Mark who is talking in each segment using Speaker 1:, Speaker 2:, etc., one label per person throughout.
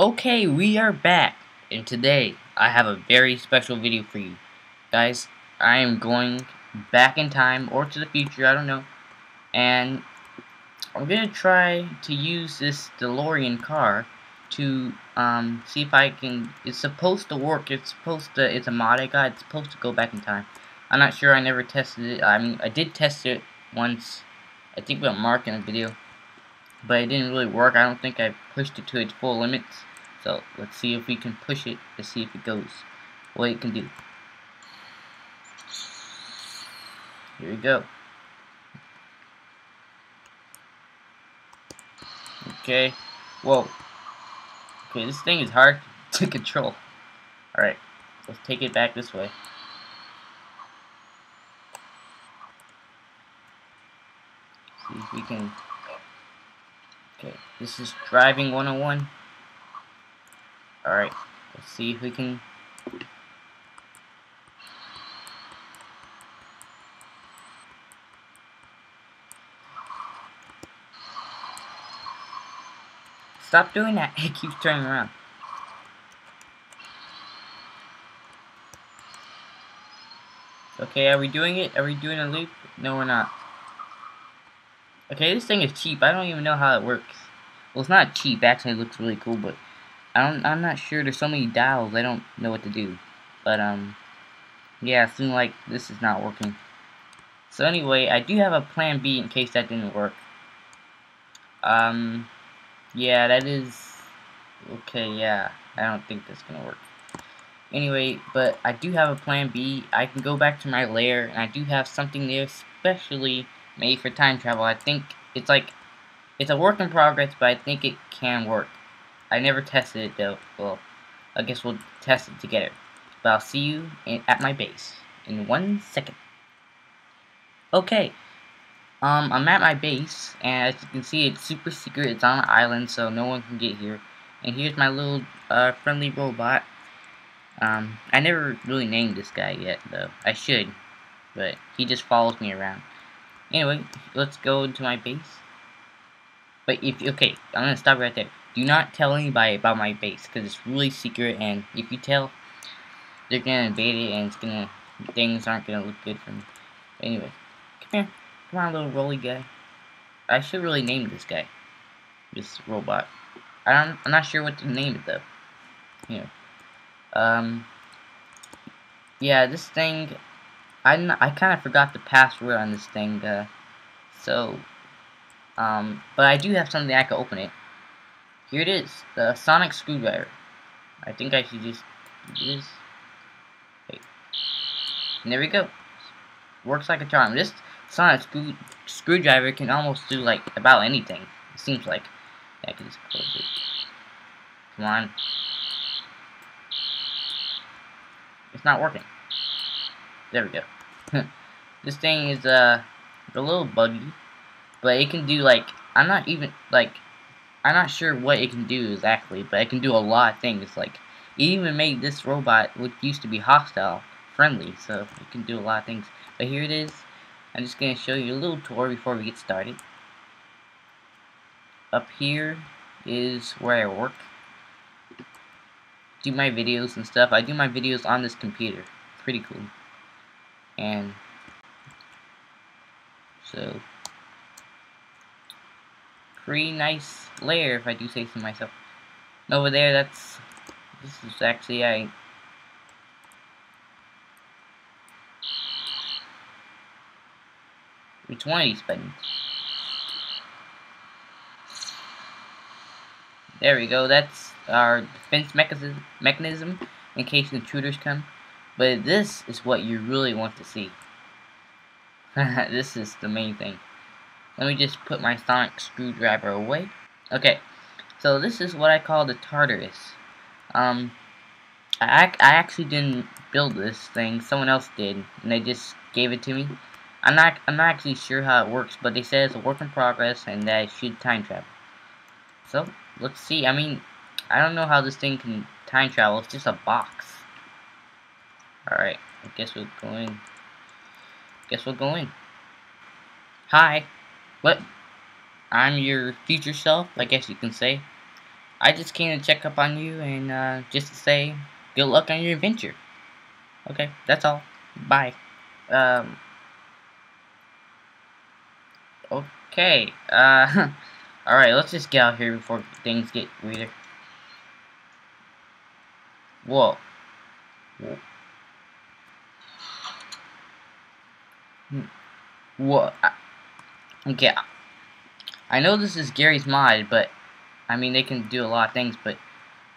Speaker 1: Okay, we are back, and today I have a very special video for you. Guys, I am going back in time, or to the future, I don't know, and I'm going to try to use this DeLorean car to um, see if I can, it's supposed to work, it's supposed to, it's a mod I got, it's supposed to go back in time. I'm not sure, I never tested it, I mean, I did test it once, I think with Mark in a video, but it didn't really work, I don't think I pushed it to its full limits. So let's see if we can push it to see if it goes. What it can do. Here we go. Okay. Whoa. Okay, this thing is hard to control. Alright. Let's take it back this way. See if we can... Okay, this is driving 101. Alright, let's see if we can... Stop doing that, it keeps turning around. Okay, are we doing it? Are we doing a loop? No, we're not. Okay, this thing is cheap. I don't even know how it works. Well, it's not cheap. Actually, it looks really cool, but I don't, I'm not sure. There's so many dials. I don't know what to do. But, um, yeah, it seems like this is not working. So anyway, I do have a plan B in case that didn't work. Um, yeah, that is, okay, yeah, I don't think that's gonna work. Anyway, but I do have a plan B. I can go back to my lair, and I do have something there specially made for time travel. I think it's like, it's a work in progress, but I think it can work. I never tested it though. Well, I guess we'll test it together. But I'll see you in, at my base in one second. Okay. Um, I'm at my base, and as you can see, it's super secret. It's on an island, so no one can get here. And here's my little uh, friendly robot. Um, I never really named this guy yet, though. I should, but he just follows me around. Anyway, let's go to my base. But if okay, I'm gonna stop right there. Do not tell anybody about my base, because it's really secret, and if you tell, they're gonna invade it, and it's gonna, things aren't gonna look good for me. But anyway, come here. Come on, little rolly guy. I should really name this guy. This robot. I don't, I'm not sure what to name it, though. Here. Um, yeah, this thing, I, I kind of forgot the password on this thing, uh, so, um, but I do have something I can open it. Here it is, the sonic screwdriver. I think I should just do this. And there we go. Works like a charm. This sonic screw screwdriver can almost do like about anything. It seems like. I can just close it. Come on. It's not working. There we go. this thing is uh a little buggy, but it can do like I'm not even like I'm not sure what it can do exactly, but it can do a lot of things. Like, it even made this robot, which used to be hostile, friendly, so it can do a lot of things. But here it is. I'm just going to show you a little tour before we get started. Up here is where I work. Do my videos and stuff. I do my videos on this computer. Pretty cool. And so pretty nice lair, if I do say so myself. And over there, that's... This is actually I. Which one of these buttons? There we go, that's our defense mechanism, mechanism in case intruders come. But this is what you really want to see. this is the main thing. Let me just put my sonic screwdriver away. Okay, so this is what I call the Tardis. Um, I, ac I actually didn't build this thing. Someone else did, and they just gave it to me. I'm not I'm not actually sure how it works, but they say it's a work in progress and that it should time travel. So let's see. I mean, I don't know how this thing can time travel. It's just a box. All right. I guess we'll go in. Guess we'll go in. Hi. What? I'm your future self, I guess you can say. I just came to check up on you and uh, just to say good luck on your adventure. Okay, that's all. Bye. Um. Okay. Uh. all right. Let's just get out here before things get weirder. Whoa. Whoa. Hmm. What? Okay. I know this is Garry's mod, but I mean they can do a lot of things. But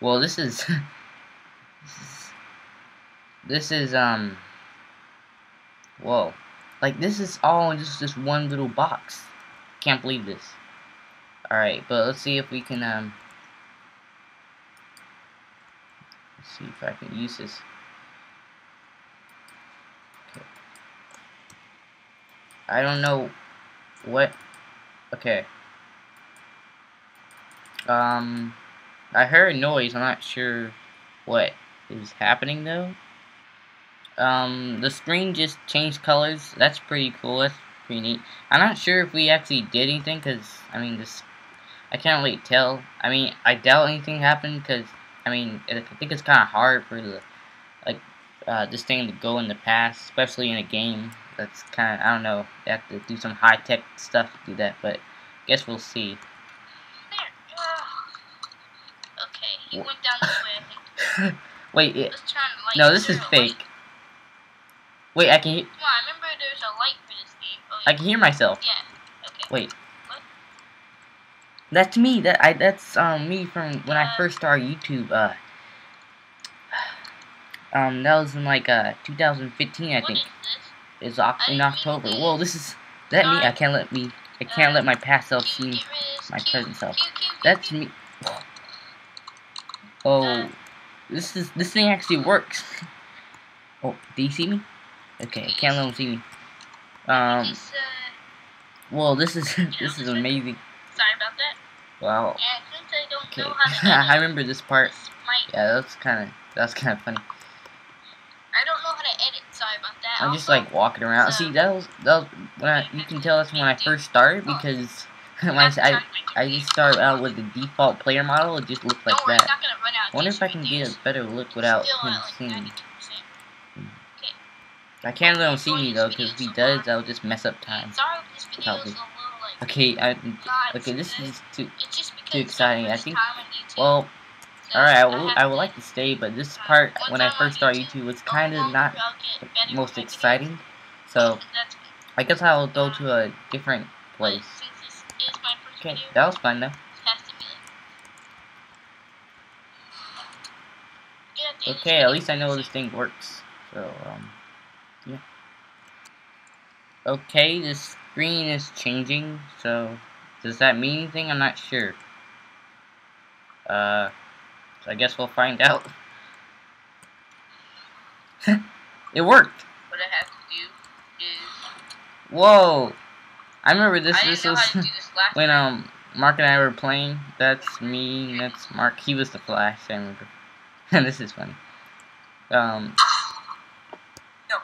Speaker 1: well, this is this is, um. Whoa, like this is all in just this one little box. Can't believe this. All right, but let's see if we can um. Let's see if I can use this. I don't know what. Okay. Um, I heard a noise. I'm not sure what is happening though. Um, the screen just changed colors. That's pretty cool. That's pretty neat. I'm not sure if we actually did anything because I mean this. I can't really tell. I mean, I doubt anything happened because I mean I think it's kind of hard for the like uh, this thing to go in the past, especially in a game that's kind of, I don't know, they have to do some high-tech stuff to do that, but I guess we'll see.
Speaker 2: okay, he went down this way, I think.
Speaker 1: Wait, it, no, this is fake. Light. Wait, I can hear...
Speaker 2: On, I remember there's a light for this game. Oh, yeah.
Speaker 1: I can hear myself.
Speaker 2: Yeah, okay.
Speaker 1: Wait. What? That's me. That I. That's um me from when uh, I first started YouTube. Uh, um, that was in like uh 2015, I think is in October. Whoa, this is that me? I can't let me. I can't let my past self see my present self. That's me. Oh, this is this thing actually works. Oh, do you see me? Okay, I can't let him see me. Um. Well, this is this is amazing.
Speaker 2: Sorry about that.
Speaker 1: Wow.
Speaker 2: Okay. I
Speaker 1: remember this part. Yeah, that's kind of that's kind of funny.
Speaker 2: I don't know how to edit. Sorry about that.
Speaker 1: I'm just like walking around. See, that was that was when I you can tell that's when I first started because when I I, I just started out with the default player model. It just looked like that. I wonder if I can get a better look without him seeing me. I can't let him see me though, because if he does, I'll just mess up time. Probably. Okay, I okay. This is too too exciting. I think. Well, Alright, I, I would like to stay, but this part, when I first started YouTube, was kind of not most exciting. So, I guess I'll go to a different place. Okay, that was fun though. Okay, at least I know this thing works. So, um, yeah. Okay, the screen is changing, so does that mean anything? I'm not sure. Uh... So I guess we'll find out. it worked.
Speaker 2: What I have to do is.
Speaker 1: Whoa! I remember this. I this was this when um Mark and I were playing. That's me. That's Mark. He was the Flash. I remember. And this is funny. Um.
Speaker 2: No.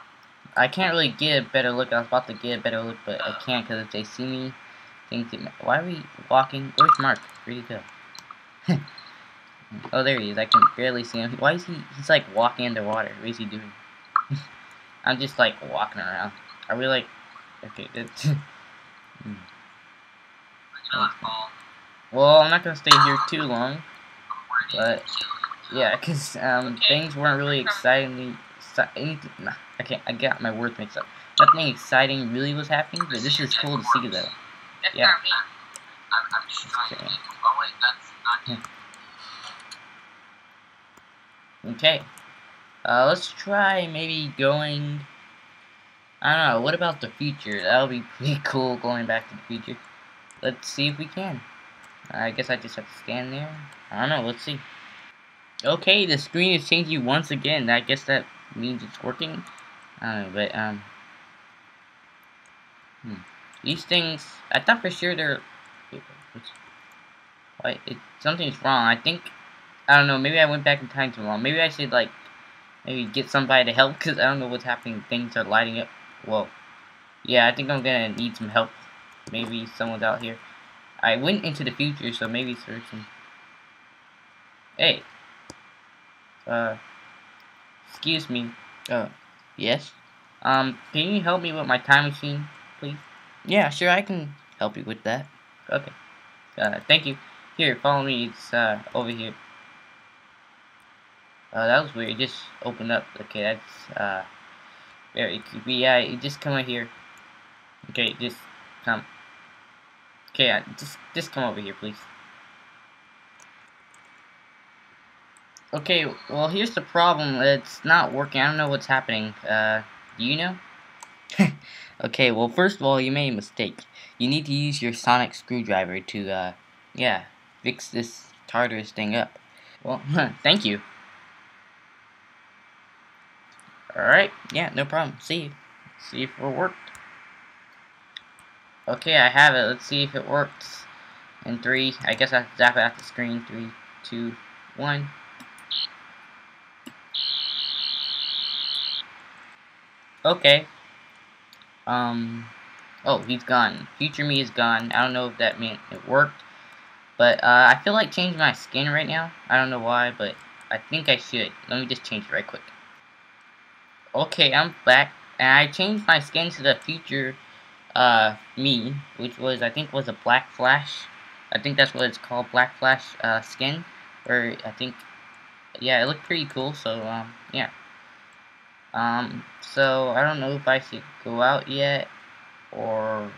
Speaker 1: I can't really get a better look. I was about to get a better look, but I can't because if they see me, think that. Why are we walking? Where's Mark? Where'd he go? Oh, there he is. I can barely see him. Why is he? He's like walking underwater. What is he doing? I'm just like walking around. Are we like? Okay. That's, hmm. Well, I'm not gonna stay here too long. But yeah, cause um things weren't really excitingly. Anything. Nah, I can't. I got my words mixed up. Nothing exciting really was happening, but this is cool to see though. Yeah. Okay. Hmm. Okay. Uh, let's try maybe going... I don't know, what about the future? That would be pretty cool going back to the future. Let's see if we can. I guess I just have to stand there. I don't know, let's see. Okay, the screen is changing once again. I guess that means it's working. I don't know, but, um... Hmm. These things, I thought for sure they're... Wait, it, something's wrong. I think I don't know, maybe I went back in time too long. Maybe I should, like, maybe get somebody to help, because I don't know what's happening. Things are lighting up. Whoa. Yeah, I think I'm gonna need some help. Maybe someone's out here. I went into the future, so maybe there's some... Hey. Uh, excuse me.
Speaker 3: Uh, yes?
Speaker 1: Um, can you help me with my time machine, please?
Speaker 3: Yeah, sure, I can help you with that.
Speaker 1: Okay. Uh, thank you. Here, follow me. It's, uh, over here. Uh, that was weird. It just opened up. Okay, that's, uh, very creepy. Yeah, you just come right here. Okay, just come. Okay, uh, just, just come over here, please. Okay, well, here's the problem. It's not working. I don't know what's happening. Uh, do you know?
Speaker 3: okay, well, first of all, you made a mistake. You need to use your sonic screwdriver to, uh, yeah, fix this Tardis thing up.
Speaker 1: Well, thank you.
Speaker 3: Alright, yeah, no problem. See.
Speaker 1: See if it worked. Okay, I have it. Let's see if it works. In three, I guess I have to zap it at the screen. Three, two, one. Okay. Um. Oh, he's gone. Future me is gone. I don't know if that meant it worked. But uh, I feel like changing my skin right now. I don't know why, but I think I should. Let me just change it right quick. Okay, I'm back. And I changed my skin to the future uh, me, which was, I think, was a Black Flash. I think that's what it's called, Black Flash uh, skin. Or, I think, yeah, it looked pretty cool, so, um, yeah. Um, so, I don't know if I should go out yet, or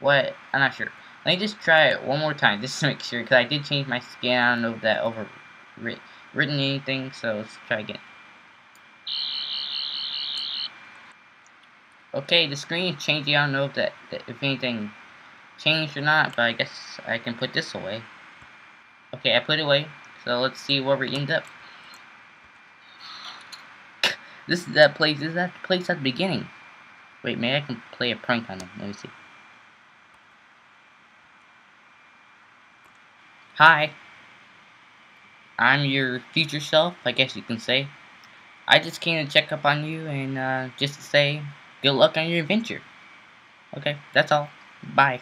Speaker 1: what, I'm not sure. Let me just try it one more time, just to make sure, because I did change my skin, I don't know if that over written anything, so let's try again. Okay, the screen is changing, I don't know if that, if anything changed or not, but I guess I can put this away. Okay, I put it away, so let's see where we end up. This is that place, this is that place at the beginning. Wait, maybe I can play a prank on him, let me see. Hi. I'm your future self, I guess you can say. I just came to check up on you and uh, just to say good luck on your adventure. Okay, that's all. Bye.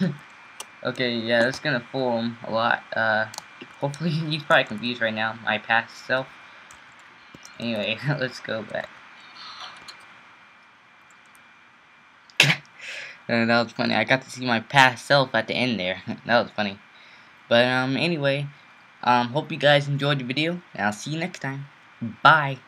Speaker 1: okay, yeah, that's gonna fool him a lot. Uh, hopefully he's probably confused right now. My past self. Anyway, let's go back. uh, that was funny. I got to see my past self at the end there. that was funny. But um, anyway, um, hope you guys enjoyed the video, and I'll see you next time. Bye.